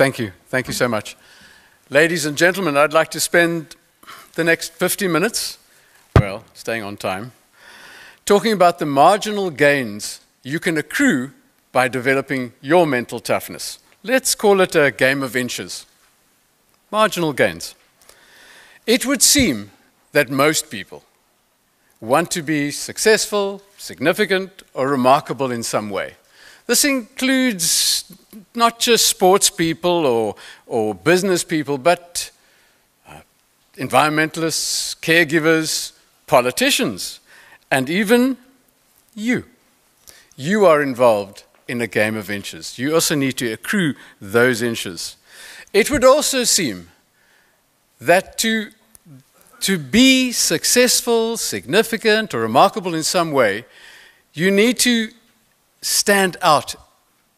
Thank you. Thank you so much. Ladies and gentlemen, I'd like to spend the next 50 minutes, well, staying on time, talking about the marginal gains you can accrue by developing your mental toughness. Let's call it a game of inches. Marginal gains. It would seem that most people want to be successful, significant, or remarkable in some way. This includes not just sports people or, or business people, but uh, environmentalists, caregivers, politicians, and even you. You are involved in a game of inches. You also need to accrue those inches. It would also seem that to, to be successful, significant, or remarkable in some way, you need to stand out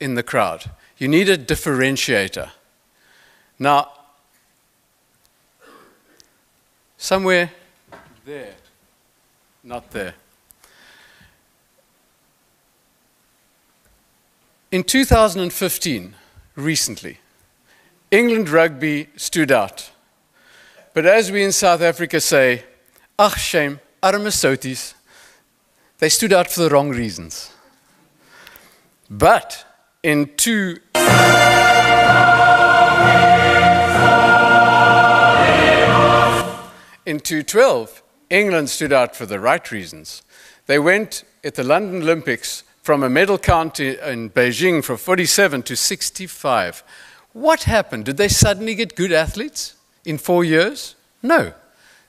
in the crowd. You need a differentiator. Now, somewhere there, not there. In 2015, recently, England rugby stood out. But as we in South Africa say, ach shame, arme soties, they stood out for the wrong reasons. But in two. In 212, England stood out for the right reasons. They went at the London Olympics from a medal count in Beijing from 47 to 65. What happened? Did they suddenly get good athletes in four years? No.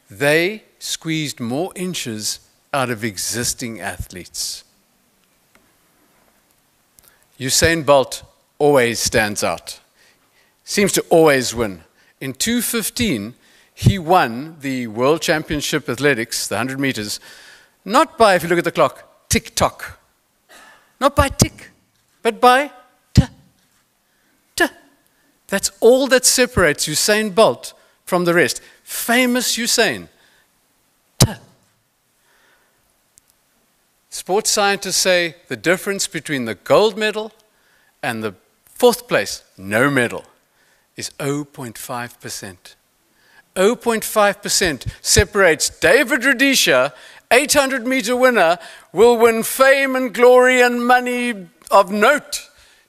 They squeezed more inches out of existing athletes. Usain Bolt always stands out. Seems to always win. In 215, he won the World Championship Athletics, the 100 meters, not by, if you look at the clock, tick tock. Not by tick, but by t. T. That's all that separates Usain Bolt from the rest. Famous Usain. Sports scientists say the difference between the gold medal and the fourth place, no medal, is 0.5%. 0.5% separates David Rudisha, 800 meter winner, will win fame and glory and money of note,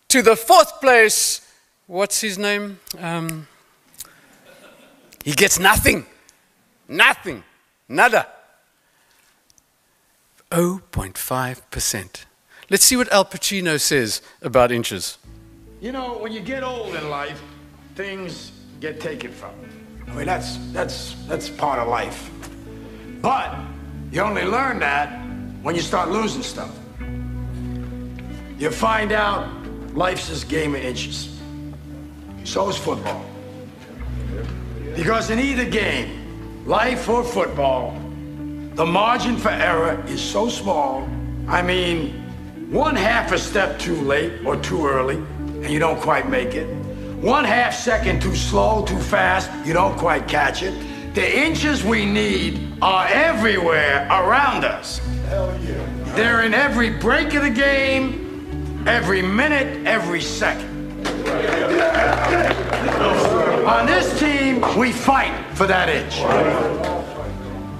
to the fourth place, what's his name? Um, he gets nothing. Nothing. Nada. 0.5%. Let's see what Al Pacino says about inches. You know, when you get old in life, things get taken from you. I mean, that's, that's, that's part of life. But you only learn that when you start losing stuff. You find out life's this game of inches. So is football. Because in either game, life or football, the margin for error is so small. I mean, one half a step too late or too early, and you don't quite make it. One half second too slow, too fast, you don't quite catch it. The inches we need are everywhere around us. Hell yeah. They're in every break of the game, every minute, every second. On this team, we fight for that inch.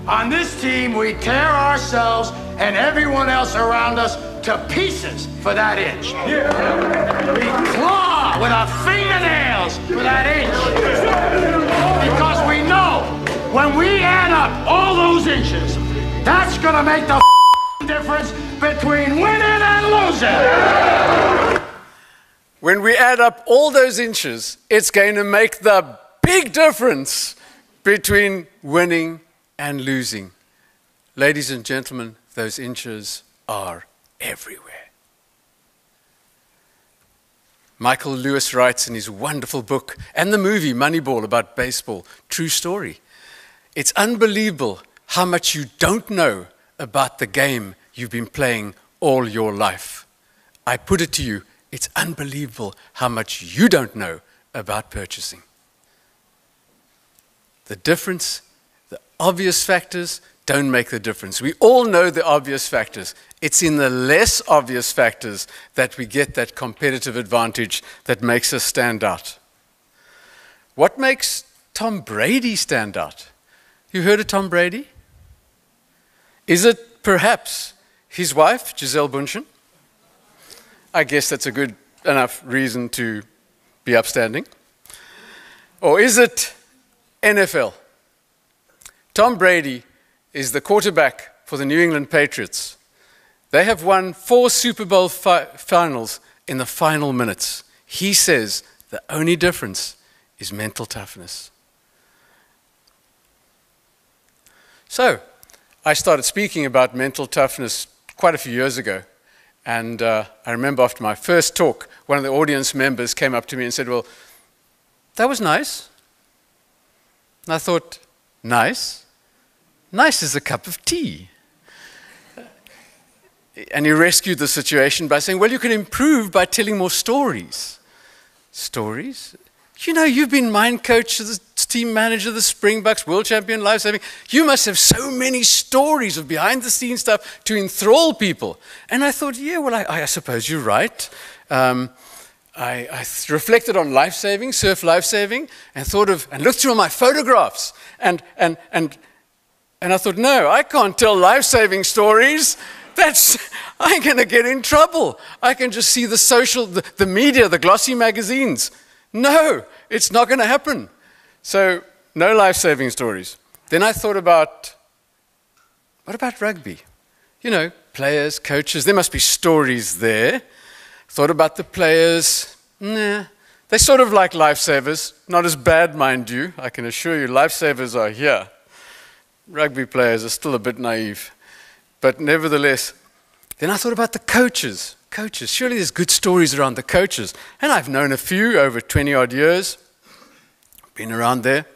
On this team, we tear ourselves and everyone else around us to pieces for that inch. We claw with our fingernails for that inch. Because we know when we add up all those inches, that's going to make the difference between winning and losing. When we add up all those inches, it's going to make the big difference between winning and losing. Ladies and gentlemen, those inches are everywhere. Michael Lewis writes in his wonderful book and the movie Moneyball about baseball, true story. It's unbelievable how much you don't know about the game you've been playing all your life. I put it to you, it's unbelievable how much you don't know about purchasing. The difference obvious factors don't make the difference. We all know the obvious factors. It's in the less obvious factors that we get that competitive advantage that makes us stand out. What makes Tom Brady stand out? You heard of Tom Brady? Is it perhaps his wife, Gisele Bündchen? I guess that's a good enough reason to be upstanding. Or is it NFL? Tom Brady is the quarterback for the New England Patriots. They have won four Super Bowl fi- finals in the final minutes. He says the only difference is mental toughness. So, I started speaking about mental toughness quite a few years ago. And uh, I remember after my first talk, one of the audience members came up to me and said, Well, that was nice. And I thought, Nice? Nice as a cup of tea. And he rescued the situation by saying, Well, you can improve by telling more stories. Stories? You know, you've been mind coach, the team manager, of the Springboks, world champion, life saving. You must have so many stories of behind the scenes stuff to enthrall people. And I thought, yeah, well, I, I suppose you're right. Um, I, I, reflected on life saving, surf life saving, and thought of, and looked through all my photographs. And, and, and, and I thought, no, I can't tell life saving stories. That's, I'm going to get in trouble. I can just see the social, the, the media, the glossy magazines. No, it's not going to happen. So, no life saving stories. Then I thought about what about rugby? You know, players, coaches, there must be stories there. Thought about the players. Nah, they're sort of like lifesavers. Not as bad, mind you. I can assure you, lifesavers are here. Rugby players are still a bit naive. But nevertheless, then I thought about the coaches. Coaches. Surely there's good stories around the coaches. And I've known a few over 20 odd years, been around there.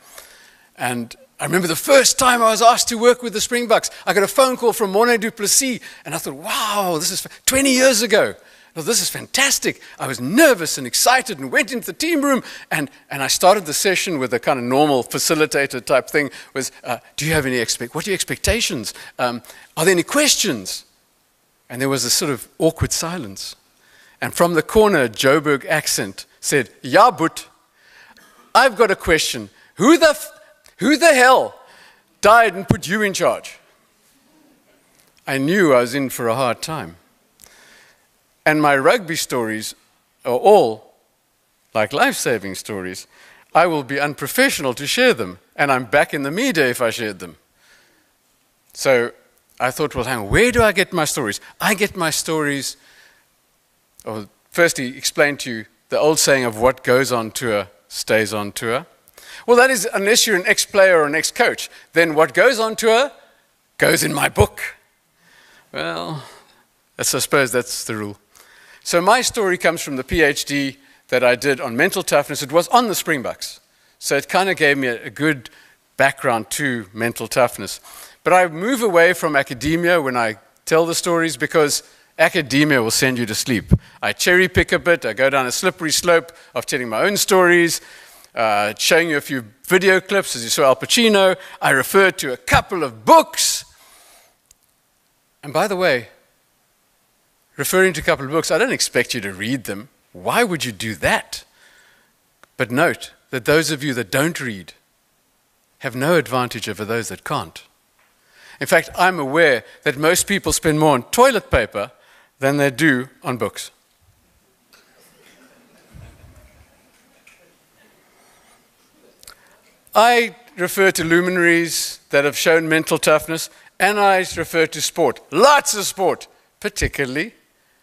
And I remember the first time I was asked to work with the Springboks, I got a phone call from Morné du Plessis, and I thought, wow, this is 20 years ago. Well, this is fantastic. I was nervous and excited and went into the team room and, and I started the session with a kind of normal facilitator type thing was, uh, do you have any expect, what are your expectations? Um, are there any questions? And there was a sort of awkward silence. And from the corner, a Joburg accent said, Ja, but I've got a question. Who the, who the hell died and put you in charge? I knew I was in for a hard time. And my rugby stories are all like life saving stories. I will be unprofessional to share them, and I'm back in the media if I shared them. So I thought, well, hang on, where do I get my stories? I get my stories, or firstly, explain to you the old saying of what goes on tour stays on tour. Well, that is, unless you're an ex player or an ex coach, then what goes on tour goes in my book. Well, I suppose that's the rule. So my story comes from the PhD that I did on mental toughness. It was on the Springboks. So it kind of gave me a, a good background to mental toughness. But I move away from academia when I tell the stories because academia will send you to sleep. I cherry pick a bit, I go down a slippery slope of telling my own stories, uh, showing you a few video clips, as you saw Al Pacino. I refer to a couple of books. And by the way, referring to a couple of books, I don't expect you to read them. Why would you do that? But note that those of you that don't read have no advantage over those that can't. In fact, I'm aware that most people spend more on toilet paper than they do on books. I refer to luminaries that have shown mental toughness, and I refer to sport. Lots of sport, particularly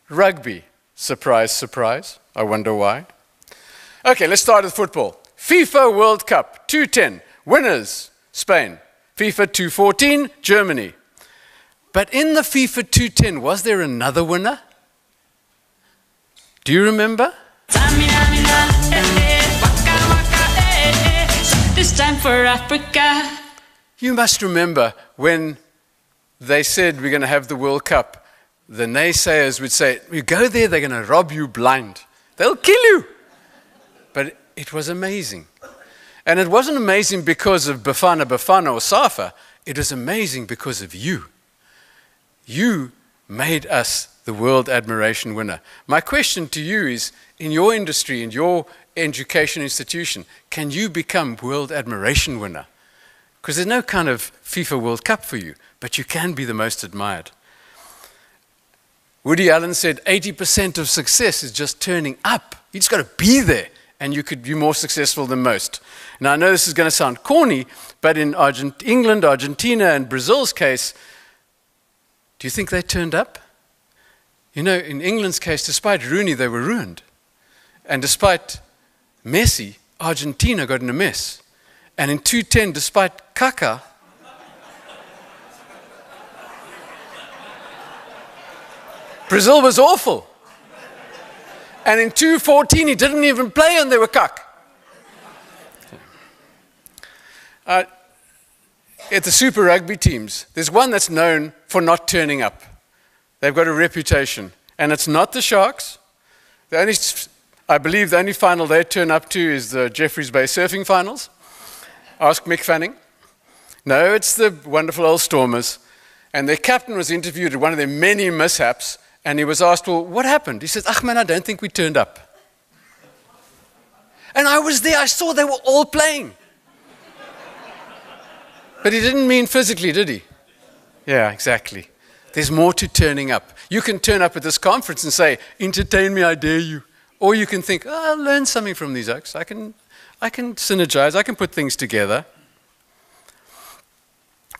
rugby. Surprise, surprise. I wonder why. Okay, let's start with football. FIFA World Cup 210. Winners Spain. FIFA 214, Germany. But in the FIFA 210, was there another winner? Do you remember? This time for Africa. You must remember when they said we're going to have the World Cup, the naysayers would say, You go there, they're going to rob you blind. They'll kill you. But it was amazing. And it wasn't amazing because of Bafana Bafana or Safa, it was amazing because of you. You made us the world admiration winner. My question to you is in your industry, in your education institution, can you become world admiration winner? Because there's no kind of FIFA World Cup for you, but you can be the most admired. Woody Allen said 80% of success is just turning up. You just got to be there, and you could be more successful than most. Now, I know this is going to sound corny, but in Argent- England, Argentina, and Brazil's case, do you think they turned up? You know, in England's case, despite Rooney, they were ruined. And despite Messi, Argentina got in a mess. And in 210, despite Kaká, Brazil was awful. And in 214, he didn't even play and they were cuck. Uh, at the Super Rugby teams, there's one that's known for not turning up. They've got a reputation. And it's not the Sharks. The only, I believe the only final they turn up to is the Jeffreys Bay surfing finals. Ask Mick Fanning. No, it's the wonderful old Stormers. And their captain was interviewed at one of their many mishaps. And he was asked, Well, what happened? He says, Ach man, I don't think we turned up. And I was there, I saw they were all playing. But he didn't mean physically, did he? Yeah, exactly. There's more to turning up. You can turn up at this conference and say, Entertain me, I dare you. Or you can think, oh, I'll learn something from these oaks. I can, I can synergize, I can put things together.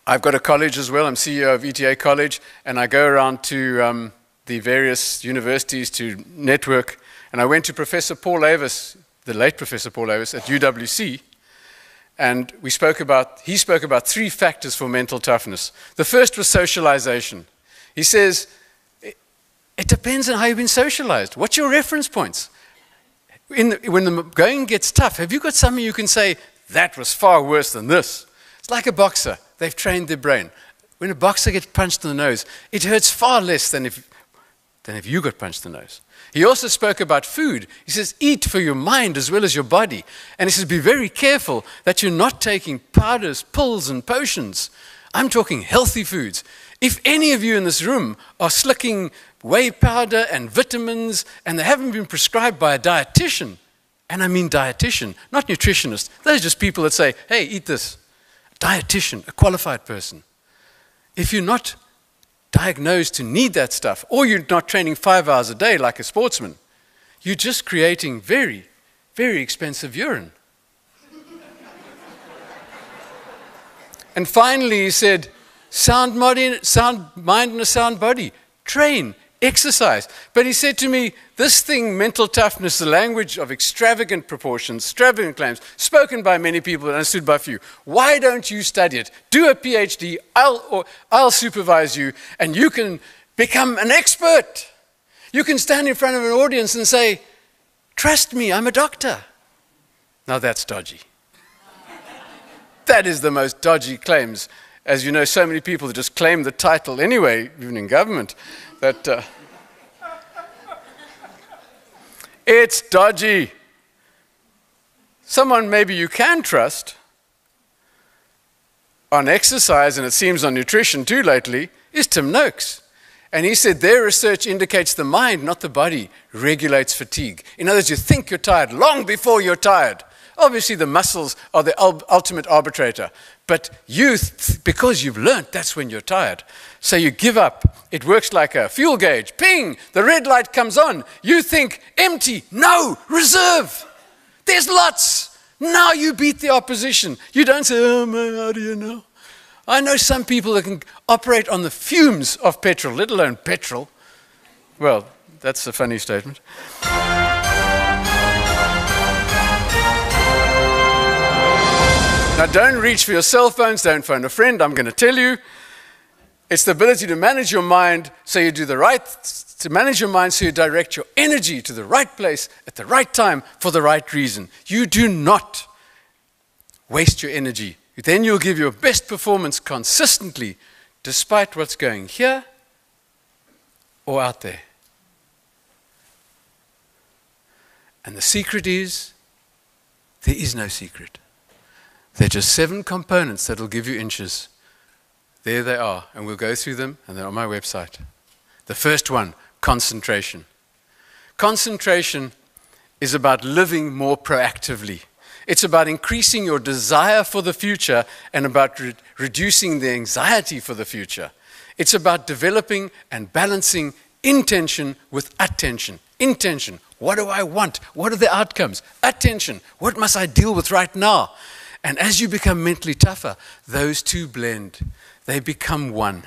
I've got a college as well. I'm CEO of ETA College, and I go around to um, the various universities to network. And I went to Professor Paul Avis, the late Professor Paul Avis at UWC, and we spoke about, he spoke about three factors for mental toughness. The first was socialization. He says, it depends on how you've been socialized. What's your reference points? The, when the going gets tough, have you got something you can say, that was far worse than this? It's like a boxer. They've trained their brain. When a boxer gets punched in the nose, it hurts far less than if, than if you got punched in the nose. He also spoke about food. He says, eat for your mind as well as your body. And he says, be very careful that you're not taking powders, pills, and potions. I'm talking healthy foods. If any of you in this room are slicking whey powder and vitamins and they haven't been prescribed by a dietitian, and I mean dietitian, not nutritionist, those are just people that say, hey, eat this. A dietitian, a qualified person. If you're not diagnosed to need that stuff, or you're not training five hours a day like a sportsman, you're just creating very, very expensive urine. and finally, he said, sound, body, sound mind and a sound body. Train, exercise. But he said to me, This thing, mental toughness, the language of extravagant proportions, extravagant claims, spoken by many people and understood by few. Why don't you study it? Do a PhD, I'll, I'll supervise you, and you can become an expert. You can stand in front of an audience and say, Trust me, I'm a doctor. Now that's dodgy. that is the most dodgy claims. As you know, so many people just claim the title anyway, even in government, that. Uh, It's dodgy. Someone maybe you can trust on exercise, and it seems on nutrition too lately, is Tim Noakes. And he said their research indicates the mind, not the body, regulates fatigue. In other words, you think you're tired long before you're tired. Obviously, the muscles are the ultimate arbitrator. But you, because you've learnt, that's when you're tired. So you give up. It works like a fuel gauge. Ping! The red light comes on. You think, empty. No! Reserve! There's lots. Now you beat the opposition. You don't say, oh man, how do you know? I know some people that can operate on the fumes of petrol, let alone petrol. Well, that's a funny statement. Now, don't reach for your cell phones, don't phone a friend. I'm going to tell you. It's the ability to manage your mind so you do the right, to manage your mind so you direct your energy to the right place at the right time for the right reason. You do not waste your energy. Then you'll give your best performance consistently, despite what's going here or out there. And the secret is there is no secret. They're just seven components that'll give you inches. There they are, and we'll go through them, and they're on my website. The first one concentration. Concentration is about living more proactively. It's about increasing your desire for the future and about re- reducing the anxiety for the future. It's about developing and balancing intention with attention. Intention. What do I want? What are the outcomes? Attention. What must I deal with right now? And as you become mentally tougher, those two blend. They become one.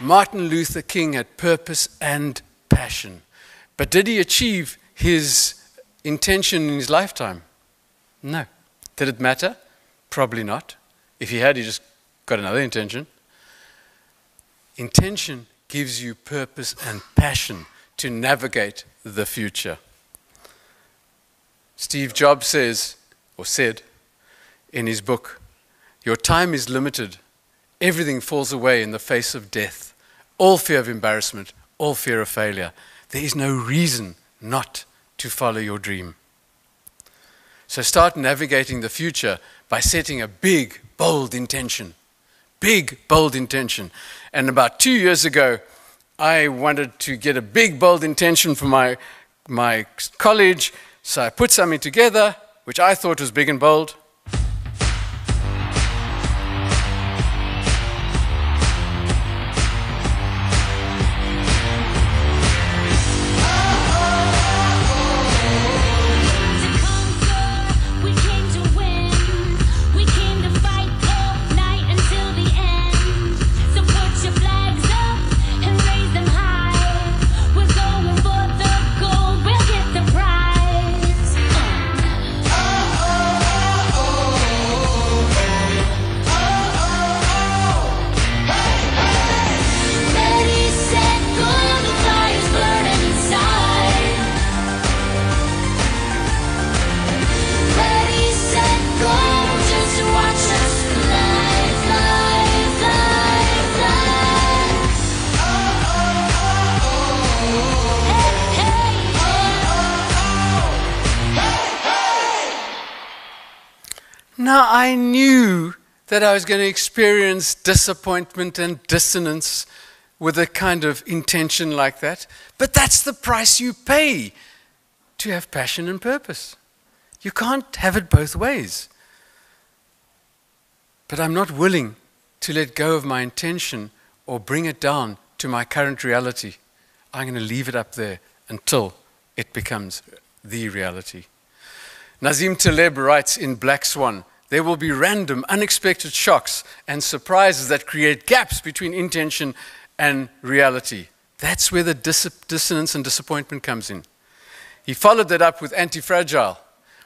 Martin Luther King had purpose and passion. But did he achieve his intention in his lifetime? No. Did it matter? Probably not. If he had, he just got another intention. Intention gives you purpose and passion to navigate the future. Steve Jobs says, or said in his book, Your time is limited. Everything falls away in the face of death all fear of embarrassment, all fear of failure. There is no reason not to follow your dream. So start navigating the future by setting a big, bold intention. Big, bold intention. And about two years ago, I wanted to get a big, bold intention for my, my college. So I put something together, which I thought was big and bold. That I was going to experience disappointment and dissonance with a kind of intention like that. But that's the price you pay to have passion and purpose. You can't have it both ways. But I'm not willing to let go of my intention or bring it down to my current reality. I'm going to leave it up there until it becomes the reality. Nassim Taleb writes in Black Swan there will be random, unexpected shocks and surprises that create gaps between intention and reality. That's where the dis- dissonance and disappointment comes in. He followed that up with Antifragile,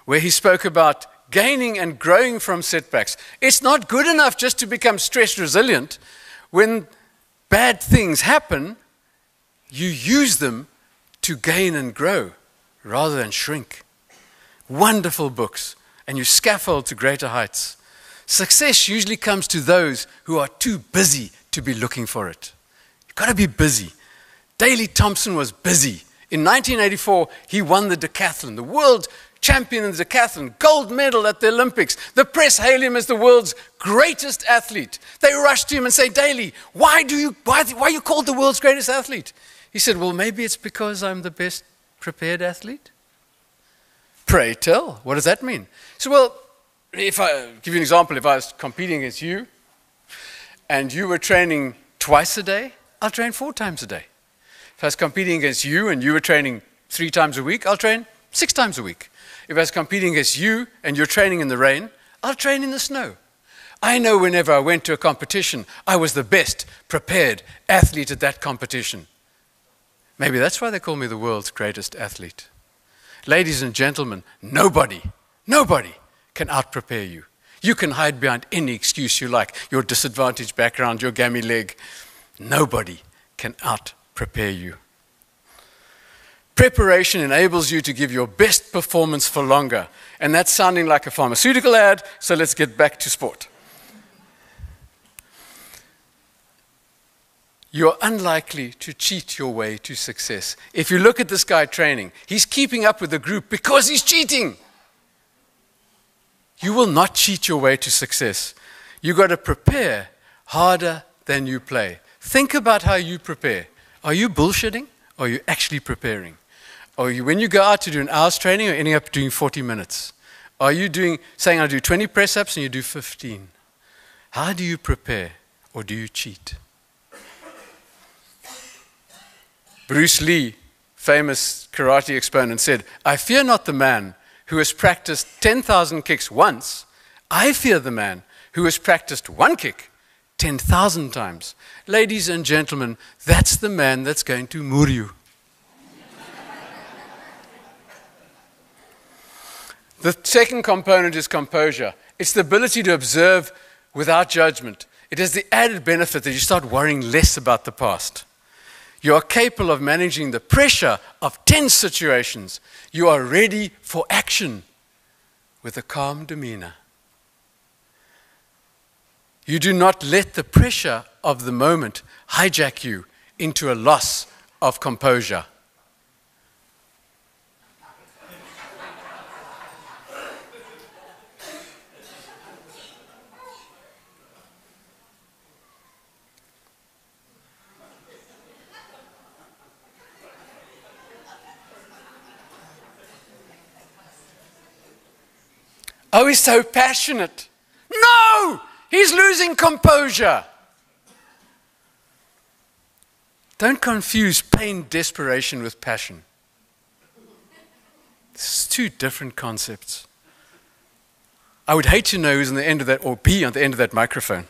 where he spoke about gaining and growing from setbacks. It's not good enough just to become stress resilient. When bad things happen, you use them to gain and grow rather than shrink. Wonderful books, and you scaffold to greater heights. Success usually comes to those who are too busy to be looking for it. You've got to be busy. Daley Thompson was busy. In 1984, he won the decathlon, the world champion in the decathlon, gold medal at the Olympics. The press hail him as the world's greatest athlete. They rush to him and say, Daley, why, do you, why, why are you called the world's greatest athlete? He said, Well, maybe it's because I'm the best prepared athlete. Pray tell. What does that mean? So, well, if I give you an example, if I was competing against you and you were training twice a day, I'll train four times a day. If I was competing against you and you were training three times a week, I'll train six times a week. If I was competing against you and you're training in the rain, I'll train in the snow. I know whenever I went to a competition, I was the best prepared athlete at that competition. Maybe that's why they call me the world's greatest athlete. Ladies and gentlemen, nobody, nobody can out-prepare you. You can hide behind any excuse you like, your disadvantaged background, your gammy leg. Nobody can out-prepare you. Preparation enables you to give your best performance for longer. And that's sounding like a pharmaceutical ad, so let's get back to sport. you're unlikely to cheat your way to success. If you look at this guy training, he's keeping up with the group because he's cheating. You will not cheat your way to success. You've got to prepare harder than you play. Think about how you prepare. Are you bullshitting? Or are you actually preparing? Or you, when you go out to do an hour's training, or ending up doing 40 minutes? Are you doing, saying I do 20 press ups and you do 15? How do you prepare? Or do you cheat? Bruce Lee, famous karate exponent, said, I fear not the man who has practiced 10,000 kicks once. I fear the man who has practiced one kick 10,000 times. Ladies and gentlemen, that's the man that's going to mur you. the second component is composure. It's the ability to observe without judgment. It has the added benefit that you start worrying less about the past. You are capable of managing the pressure of tense situations. You are ready for action with a calm demeanor. You do not let the pressure of the moment hijack you into a loss of composure. Oh, he's so passionate. No! He's losing composure. Don't confuse pain, desperation with passion. Is two different concepts. I would hate to know who's on the end of that, or be on the end of that microphone.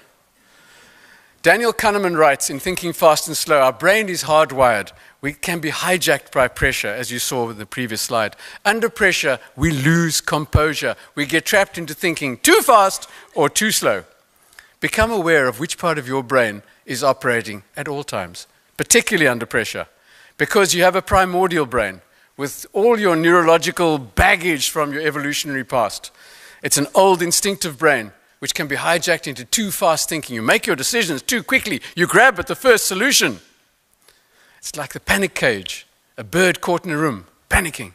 Daniel Kahneman writes in Thinking Fast and Slow Our brain is hardwired. We can be hijacked by pressure, as you saw in the previous slide. Under pressure, we lose composure. We get trapped into thinking too fast or too slow. Become aware of which part of your brain is operating at all times, particularly under pressure, because you have a primordial brain with all your neurological baggage from your evolutionary past. It's an old instinctive brain which can be hijacked into too fast thinking. You make your decisions too quickly, you grab at the first solution. It's like the panic cage, a bird caught in a room, panicking.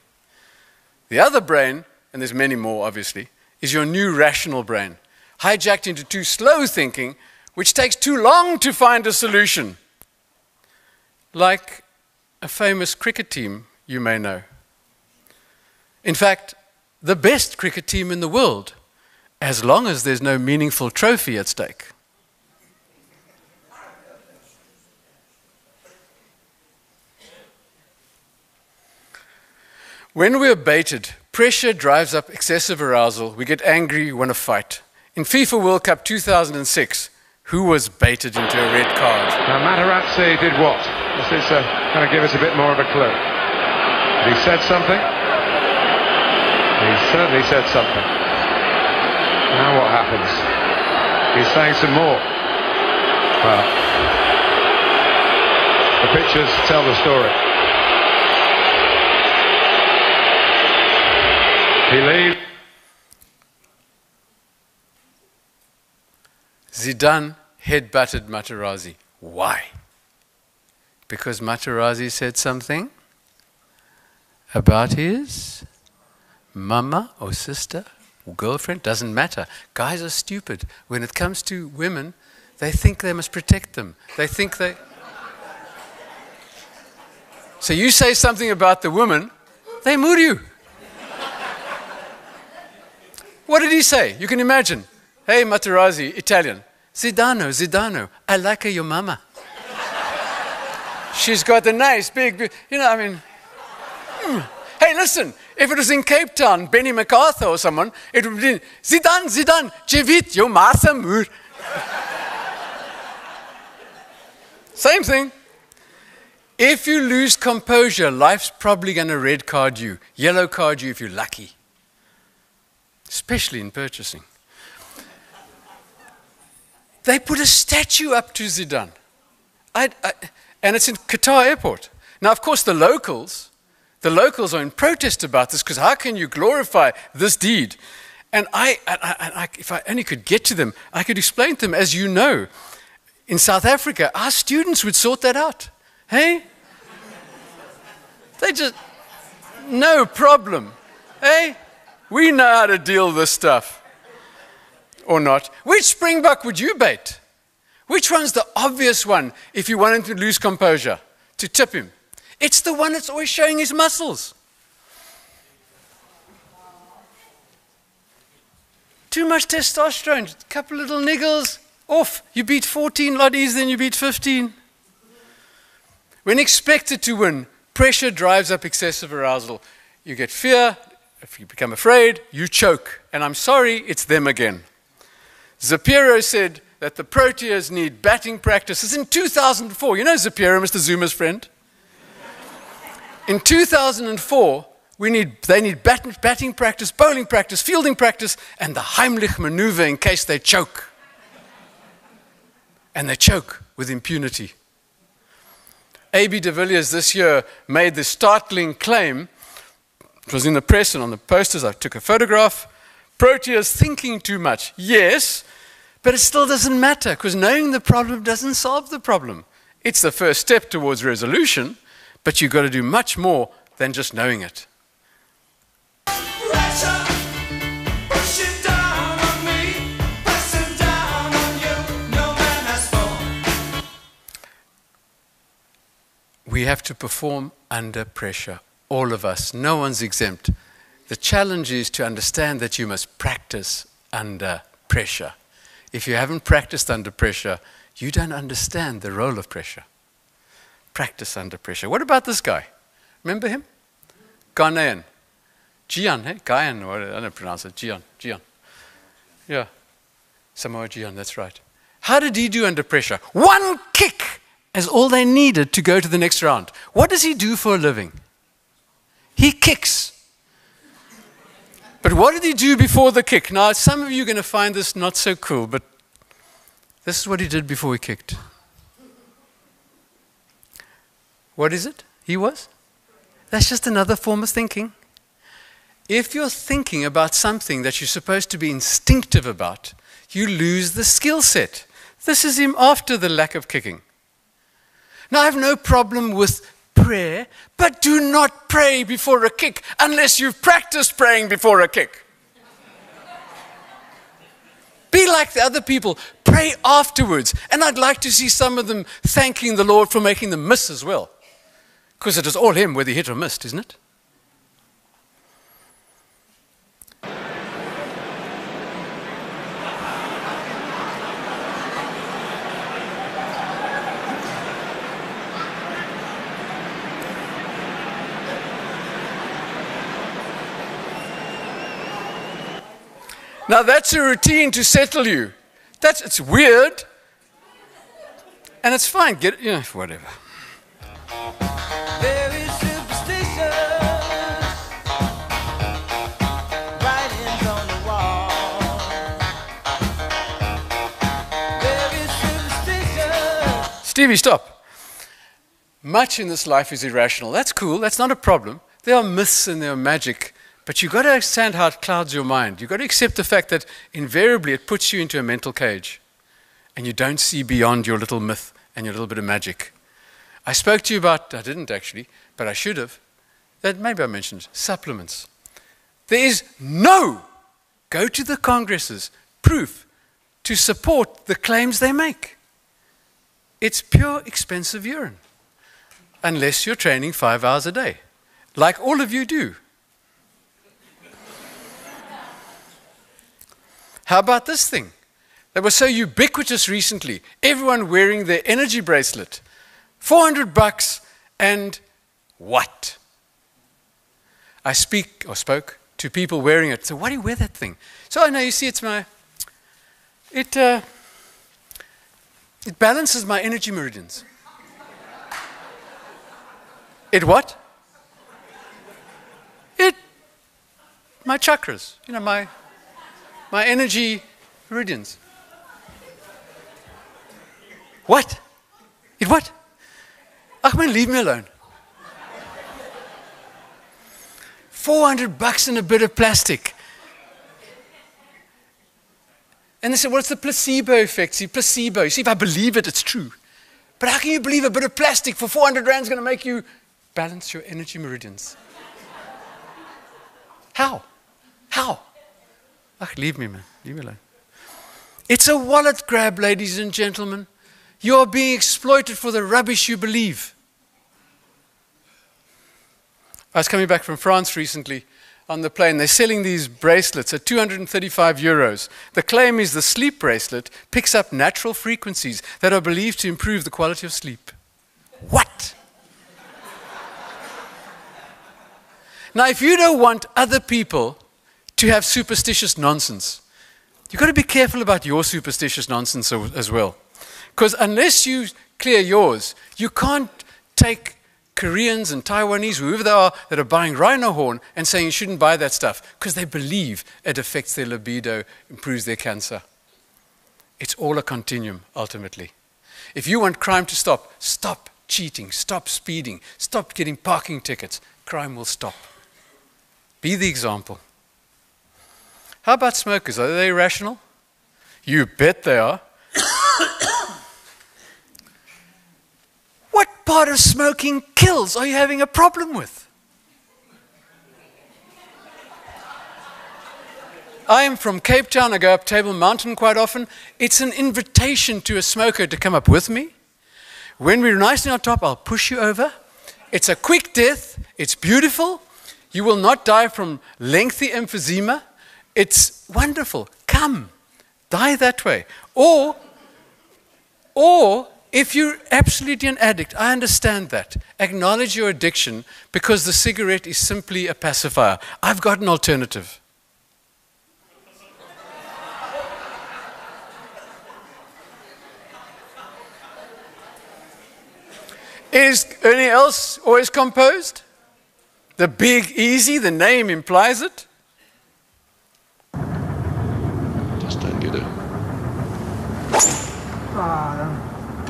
The other brain, and there's many more obviously, is your new rational brain, hijacked into too slow thinking, which takes too long to find a solution. Like a famous cricket team you may know. In fact, the best cricket team in the world as long as there's no meaningful trophy at stake. When we're baited, pressure drives up excessive arousal. We get angry, we want to fight. In FIFA World Cup 2006, who was baited into a red card? Now, Materazzi did what? This is uh, going to give us a bit more of a clue. He said something? He certainly said something. Now what happens? He's saying some more. Well, the pictures tell the story. He leaves. Zidane head-butted Materazzi. Why? Because Materazzi said something about his mama or sister girlfriend, doesn't matter. Guys are stupid. When it comes to women, they think they must protect them. They think they. So you say something about the woman, they mur you. what did he say? You can imagine. Hey, Materazzi, Italian. Zidano, Zidano, I like her, your mama. She's got a nice big, big you know, I mean. Mm. Hey, listen, if it was in Cape Town, Benni McCarthy or someone, it would be Zidane, Zidane, Jevit, yo mur. Same thing. If you lose composure, life's probably going to red card you, yellow card you if you're lucky, especially in purchasing. They put a statue up to Zidane, I, I, and it's in Qatar airport. Now, of course, the locals, the locals are in protest about this because how can you glorify this deed? And I, I, I, if I only could get to them, I could explain to them, as you know, in South Africa, our students would sort that out. Hey? They just, no problem. Hey? We know how to deal with this stuff. Or not. Which springbok would you bait? Which one's the obvious one if you want him to lose composure? To tip him. It's the one that's always showing his muscles. Too much testosterone, a couple little niggles, off. You beat 14 lot easier than you beat 15. When expected to win, pressure drives up excessive arousal. You get fear. If you become afraid, you choke. And I'm sorry, it's them again. Zapiro said, that the Proteas need batting practices in 2004. You know Zapiro, Mr. Zuma's friend? In 2004, we need, they need bat, batting practice, bowling practice, fielding practice, and the Heimlich maneuver in case they choke. And they choke with impunity. A.B. de Villiers this year made the startling claim, it was in the press and on the posters, I took a photograph. Proteas thinking too much. Yes, but it still doesn't matter because knowing the problem doesn't solve the problem. It's the first step towards resolution, but you've got to do much more than just knowing it. we have to perform under pressure, all of us. No one's exempt. The challenge is to understand that you must practice under pressure. If you haven't practiced under pressure, you don't understand the role of pressure. Practice under pressure. What about this guy? Remember him? Ghanaian. Gyan, hey? Ghanaian, I don't pronounce it. Gyan, Gyan. Yeah. Asamoah Gyan, that's right. How did he do under pressure? One kick is all they needed to go to the next round. What does he do for a living? He kicks. But what did he do before the kick? Now, some of you are going to find this not so cool, but this is what he did before he kicked. What is it? He was? That's just another form of thinking. If you're thinking about something that you're supposed to be instinctive about, you lose the skill set. This is him after the lack of kicking. Now, I have no problem with prayer, but do not pray before a kick unless you've practiced praying before a kick. Be like the other people, pray afterwards. And I'd like to see some of them thanking the Lord for making them miss as well. Because it is all Him whether he hit or missed, isn't it? Now that's a routine to settle you. That's it's weird. And it's fine. Get you know, whatever. Stevie, stop. Much in this life is irrational. That's cool. That's not a problem. There are myths and there are magic but you've got to understand how it clouds your mind. You've got to accept the fact that invariably it puts you into a mental cage and you don't see beyond your little myth and your little bit of magic. I spoke to you about, I didn't actually, but I should have, that maybe I mentioned supplements. There is no, go to the congresses, proof to support the claims they make. It's pure expensive urine, unless you're training five hours a day, like all of you do. How about this thing? That was so ubiquitous recently. Everyone wearing their energy bracelet. 400 bucks and what? I speak or spoke to people wearing it. So why do you wear that thing? So I know you see it's my it uh, it balances my energy meridians. it what? It my chakras, you know, my my energy meridians. What? It what? Ahmed, leave me alone. 400 bucks in a bit of plastic. And they said, well, it's the placebo effect? See, placebo. You see, if I believe it, it's true. But how can you believe a bit of plastic for 400 rand is going to make you balance your energy meridians? How? How? Ach, leave me, man. Leave me alone. It's a wallet grab, ladies and gentlemen. You are being exploited for the rubbish you believe. I was coming back from France recently on the plane. They're selling these bracelets at 235 euros. The claim is the sleep bracelet picks up natural frequencies that are believed to improve the quality of sleep. What? now, if you don't want other people to have superstitious nonsense, you've got to be careful about your superstitious nonsense as well. Because unless you clear yours, you can't take Koreans and Taiwanese, whoever they are, that are buying rhino horn and saying you shouldn't buy that stuff because they believe it affects their libido, improves their cancer. It's all a continuum, ultimately. If you want crime to stop, stop cheating, stop speeding, stop getting parking tickets. Crime will stop. Be the example. How about smokers? Are they rational? You bet they are. what part of smoking kills are you having a problem with? I am from Cape Town. I go up Table Mountain quite often. It's an invitation to a smoker to come up with me. When we're nicely on top, I'll push you over. It's a quick death. It's beautiful. You will not die from lengthy emphysema. It's wonderful. Come, die that way. Or, or if you're absolutely an addict, I understand that. Acknowledge your addiction because the cigarette is simply a pacifier. I've got an alternative. Is Ernie Els always composed? The big easy, the name implies it. Just don't get it. Ah,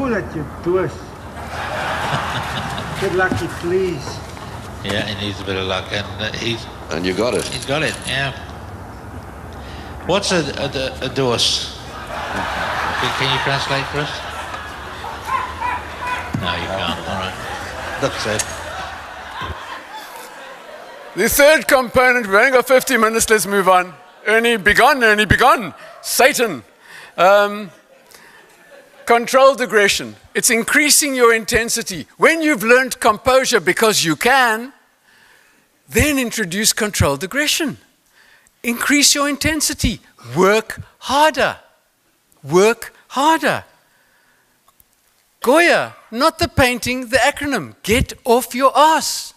pull at your twist. Get lucky, please. Yeah, he needs a bit of luck, and uh, he's And you got it. he's got it. Yeah. What's a a, a, a dose? Can, can you translate for us? No, you can't. All right. That's it. The third component, we've only got 50 minutes, let's move on. Ernie, begun, Ernie, begun. Satan. Um, controlled aggression. It's increasing your intensity. When you've learned composure because you can, then introduce controlled aggression. Increase your intensity. Work harder. Work harder. Goya, not the painting, the acronym. Get off your ass.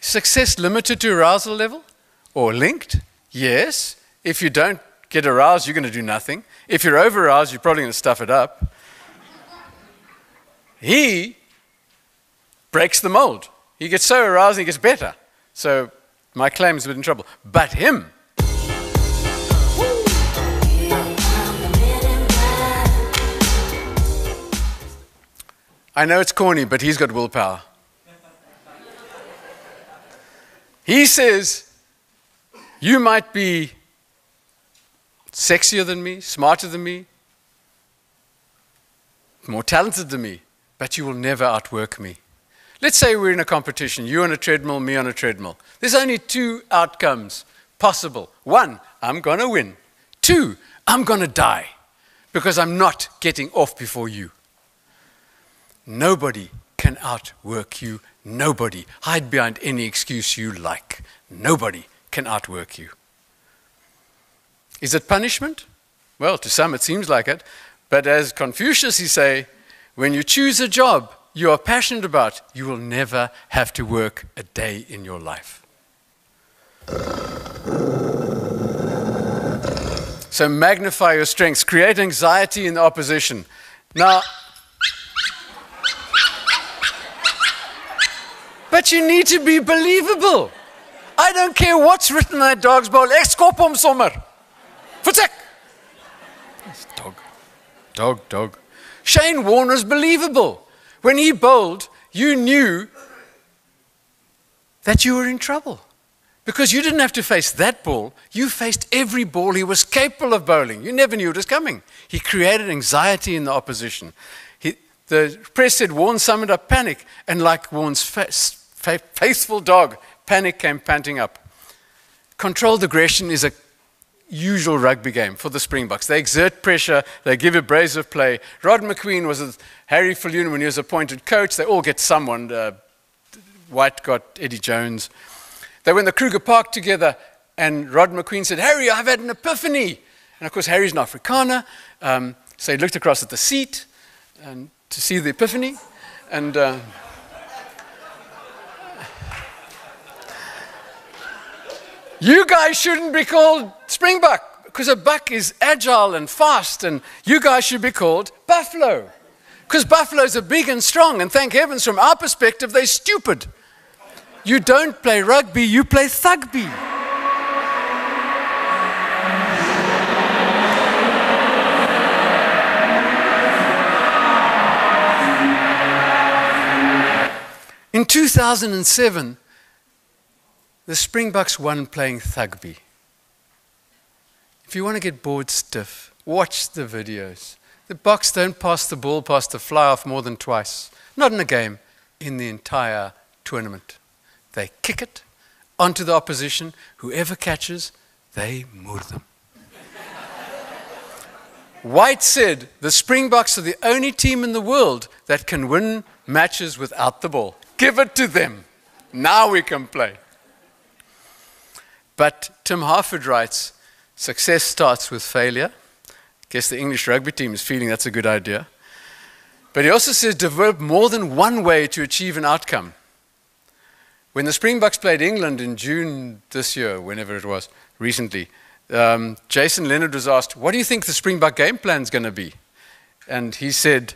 Success limited to arousal level or linked? Yes. If you don't get aroused, you're going to do nothing. If you're over aroused, you're probably going to stuff it up. He breaks the mold. He gets so aroused, he gets better. So my claim is a bit in trouble. But him, I know it's corny, but he's got willpower. He says, You might be sexier than me, smarter than me, more talented than me, but you will never outwork me. Let's say we're in a competition, you on a treadmill, me on a treadmill. There's only two outcomes possible. One, I'm going to win. Two, I'm going to die because I'm not getting off before you. Nobody can outwork you. Nobody. Hide behind any excuse you like. Nobody can outwork you. Is it punishment? Well, to some it seems like it. But as Confucius, he say, when you choose a job you are passionate about, you will never have to work a day in your life. So magnify your strengths, create anxiety in the opposition. Now, But you need to be believable. I don't care what's written in that dog's bowl. Ek skop sommer. Vertek. Dog. Dog, dog. Shane Warne's believable. When he bowled, you knew that you were in trouble. Because you didn't have to face that ball, you faced every ball he was capable of bowling. You never knew it was coming. He created anxiety in the opposition. He, the press said Warne summoned up panic, and like Warne's face, faithful dog, panic came panting up. Controlled aggression is a usual rugby game for the Springboks. They exert pressure, they give abrasive play. Rod Macqueen was with Harry Viljoen when he was appointed coach. They all get someone. Uh, White got Eddie Jones. They were in the Kruger Park together, and Rod Macqueen said, Harry, I've had an epiphany. And of course, Harry's an Afrikaner, um, so he looked across at the seat and, to see the epiphany. And. Uh, You guys shouldn't be called Springbok because a buck is agile and fast, and you guys should be called Buffalo because buffaloes are big and strong, and thank heavens, from our perspective, they're stupid. You don't play rugby, you play thugby. In 2007, the Springboks won playing thugby. If you want to get bored stiff, watch the videos. The Boks don't pass the ball past the fly off more than twice. Not in a game, in the entire tournament. They kick it onto the opposition. Whoever catches, they moor them. White said the Springboks are the only team in the world that can win matches without the ball. Give it to them. Now we can play. But Tim Harford writes success starts with failure. I guess the English rugby team is feeling that's a good idea. But he also says develop more than one way to achieve an outcome. When the Springboks played England in June this year, whenever it was, recently, um, Jason Leonard was asked, What do you think the Springbok game plan is going to be? And he said,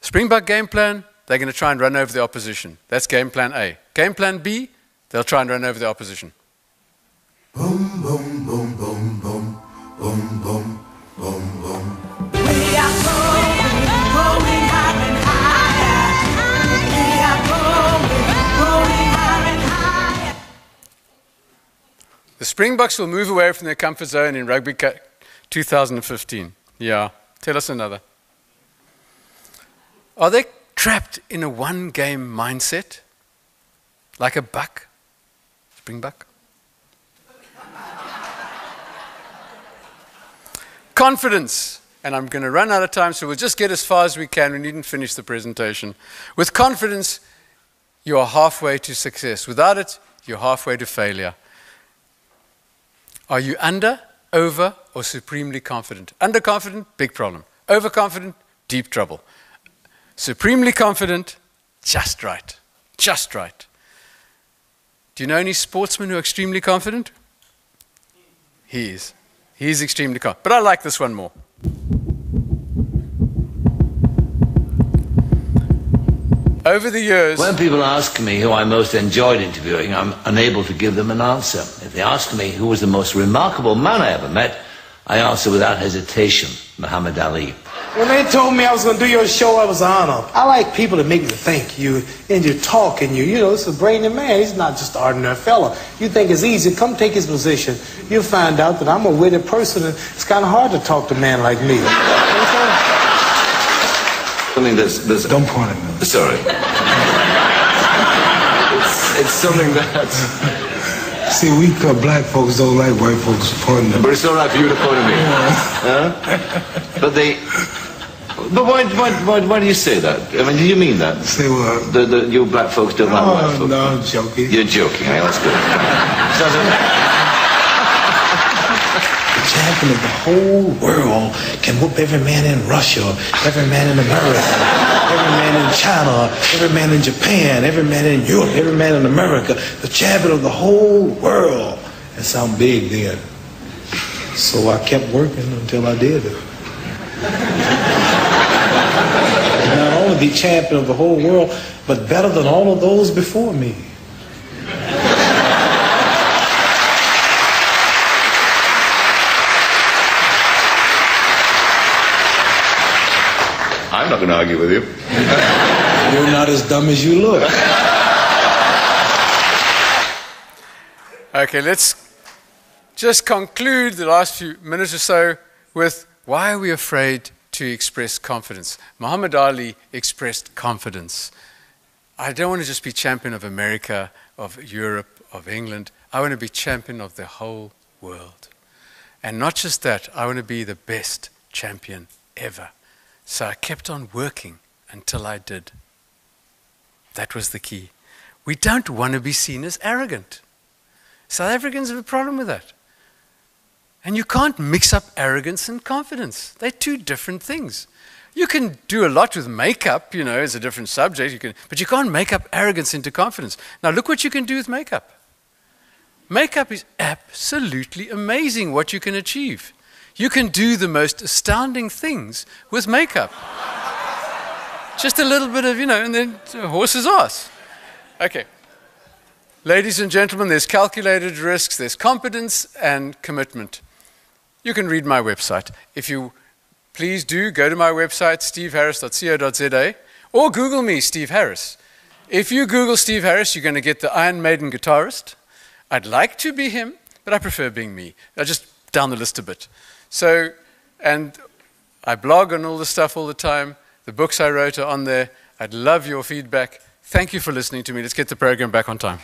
Springbok game plan, they're going to try and run over the opposition. That's game plan A. Game plan B, They'll try and run over the opposition. Boom, boom, boom, boom, boom, boom, boom, boom, boom. We are growing, growing higher and higher. We are growing, growing higher and higher. The Springboks will move away from their comfort zone in Rugby 2015. Yeah, tell us another. Are they trapped in a one game mindset? Like a buck? Springbok? Confidence. And I'm going to run out of time, so we'll just get as far as we can. We needn't finish the presentation. With confidence, you are halfway to success. Without it, you're halfway to failure. Are you under, over, or supremely confident? Underconfident, big problem. Overconfident, deep trouble. Supremely confident, just right. Just right. Do you know any sportsmen who are extremely confident? He is. He's extremely confident. But I like this one more. Over the years. When people ask me who I most enjoyed interviewing, I'm unable to give them an answer. If they ask me who was the most remarkable man I ever met, I answer without hesitation Muhammad Ali. When they told me I was going to do your show, I was honored. I like people that make me think you and you talk and you, you know, it's a brainy man. He's not just an ordinary fellow. You think it's easy, come take his position. You'll find out that I'm a witty person and it's kind of hard to talk to a man like me. Something that's, that's... Don't point at me. Sorry. it's, it's something that... See, we uh, black folks don't like white folks pointing But it's all right for you to point at me. Yeah. Huh? But they... But why, why, why, why do you say that? I mean, do you mean that? Say what? The, the, you black folks don't like white folks? No, I'm joking. You're joking, eh? That's good. the champion of the whole world can whoop every man in Russia, every man in America, every man in China, every man in Japan, every man in Europe, every man in America. The champion of the whole world. That sound big then. So I kept working until I did it. Not be champion of the whole world, but better than all of those before me. I'm not going to argue with you. You're not as dumb as you look. Okay, let's just conclude the last few minutes or so with why are we afraid to express confidence? Muhammad Ali expressed confidence. I don't want to just be champion of America, of Europe, of England. I want to be champion of the whole world. And not just that, I want to be the best champion ever. So I kept on working until I did. That was the key. We don't want to be seen as arrogant. South Africans have a problem with that. And you can't mix up arrogance and confidence. They're two different things. You can do a lot with makeup, you know, it's a different subject, you can, but you can't make up arrogance into confidence. Now, look what you can do with makeup. Makeup is absolutely amazing what you can achieve. You can do the most astounding things with makeup. Just a little bit of, you know, and then horse's ass. Okay. Ladies and gentlemen, there's calculated risks, there's competence and commitment. You can read my website. If you please do, go to my website, steveharris.co.za, or Google me, Steve Harris. If you Google Steve Harris, you're going to get the Iron Maiden guitarist. I'd like to be him, but I prefer being me. I just down the list a bit. So, and I blog on all the stuff all the time. The books I wrote are on there. I'd love your feedback. Thank you for listening to me. Let's get the program back on time.